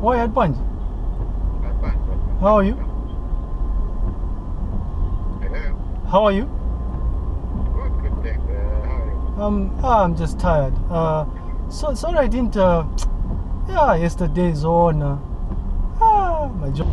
Why at Panji? At Banff. How are you? Hello. How are you? Good, good, thanks. Uh, how are you? Um, ah, I'm just tired. Uh, so sorry I didn't. Uh, yeah, yesterday's on. Uh, ah, my job.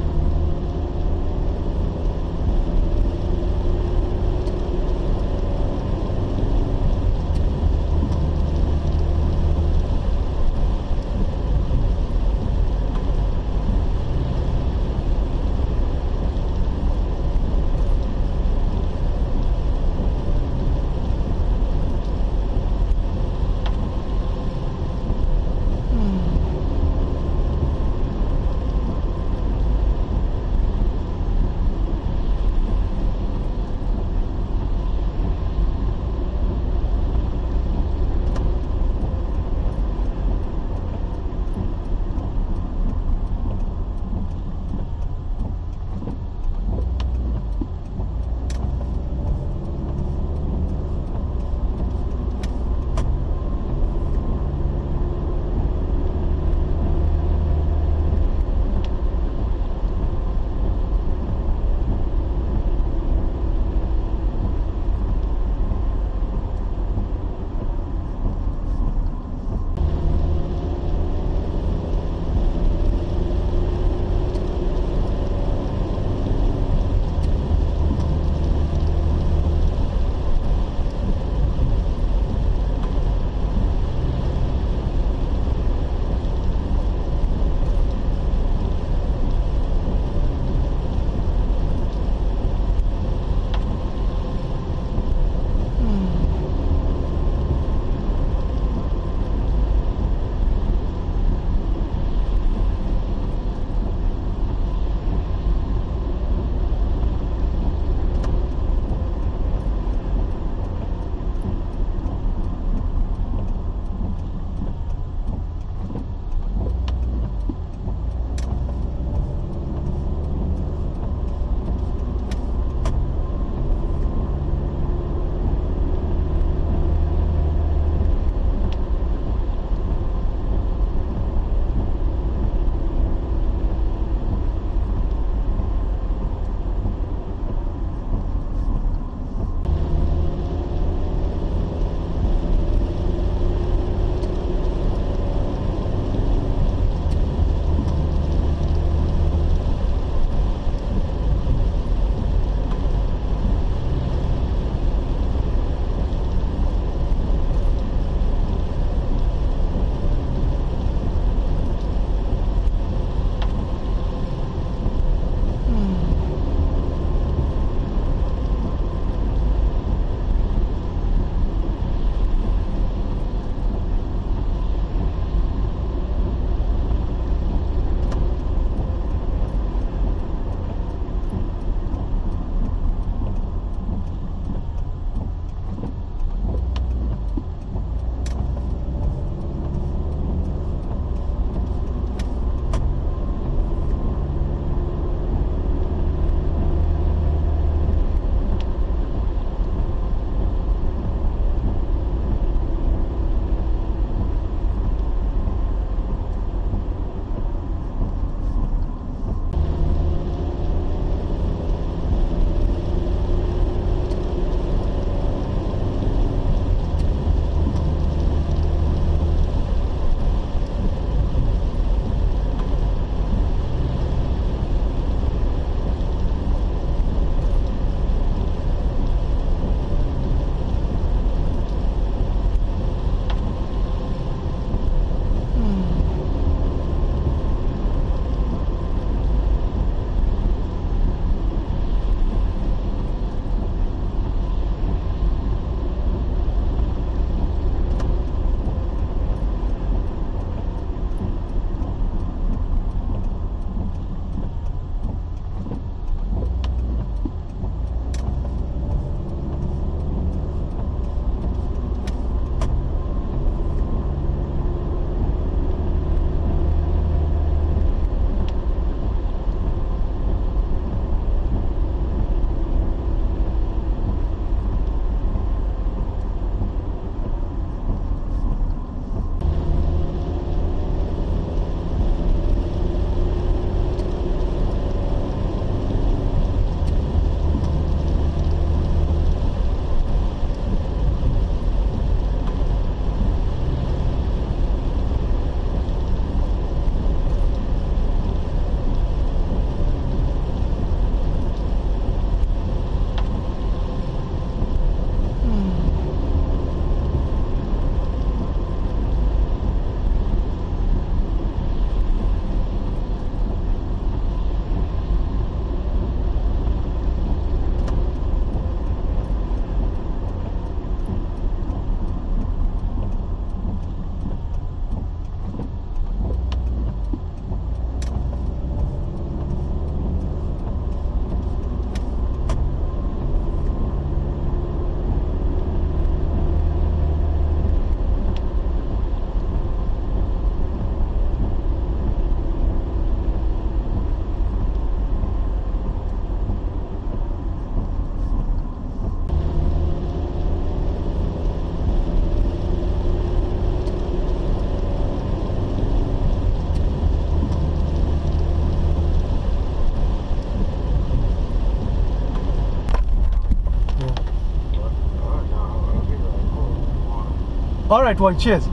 All right, well, cheers.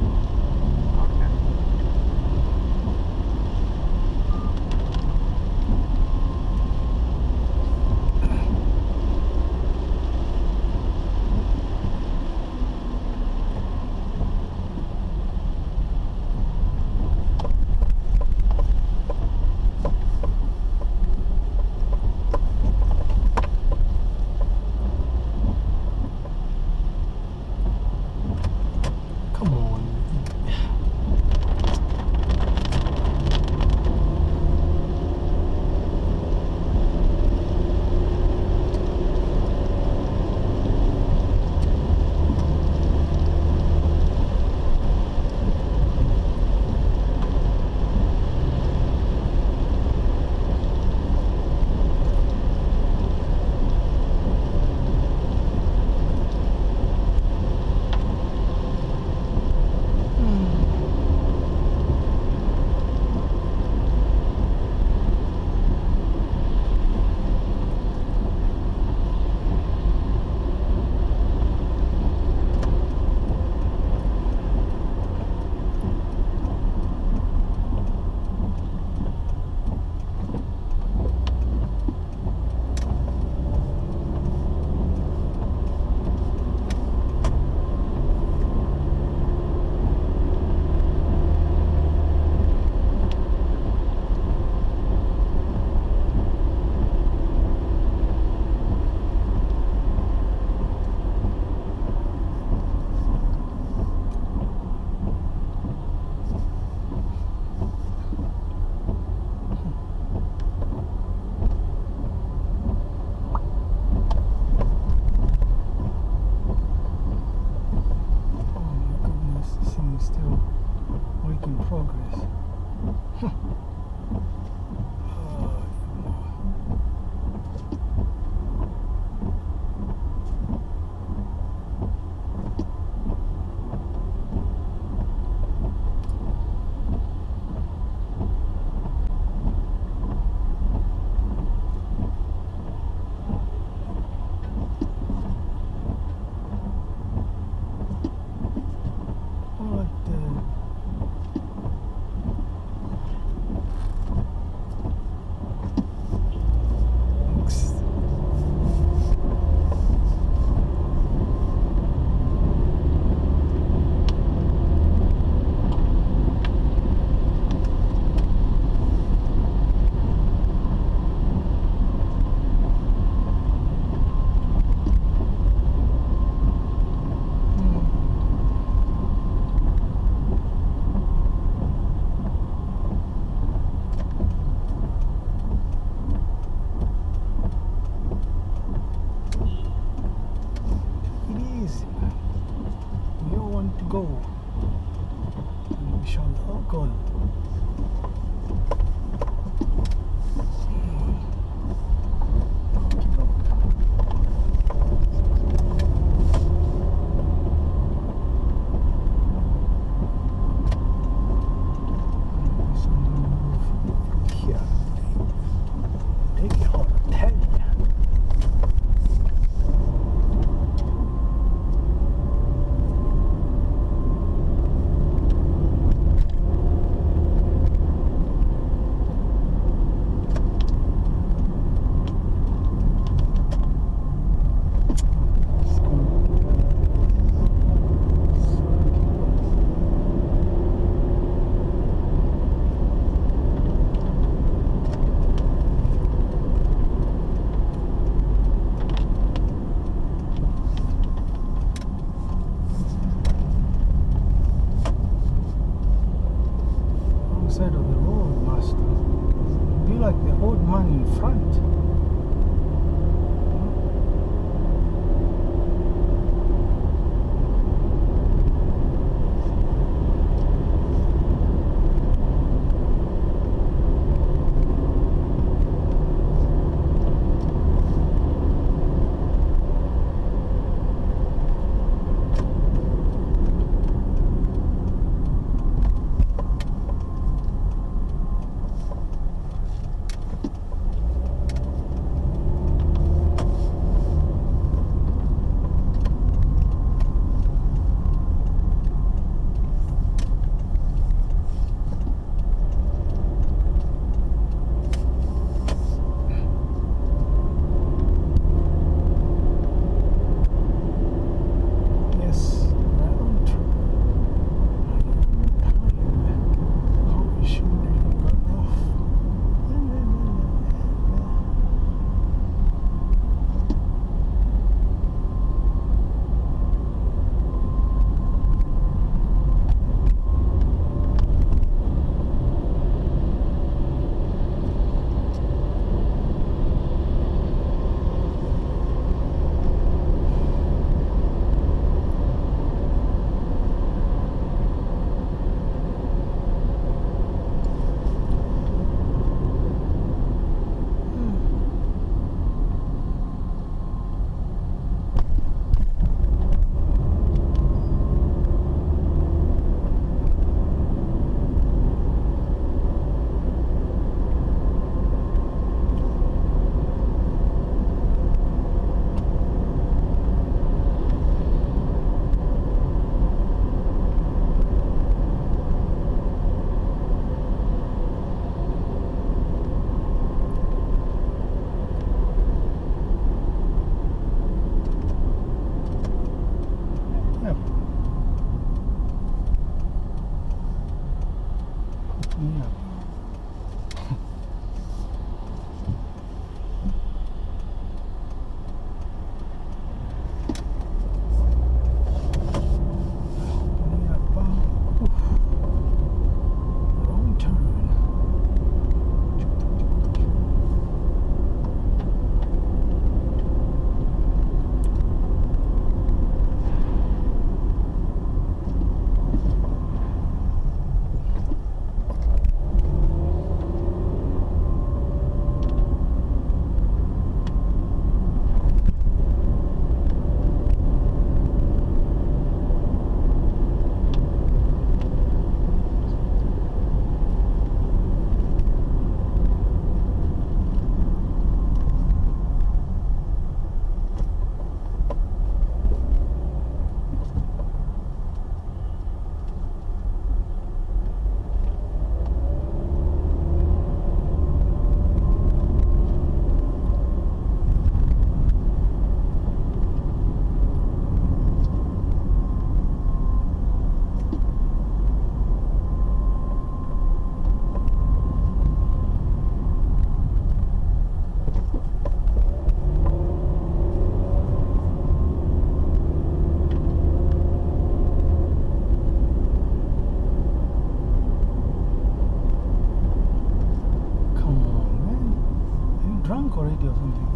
过了一点问题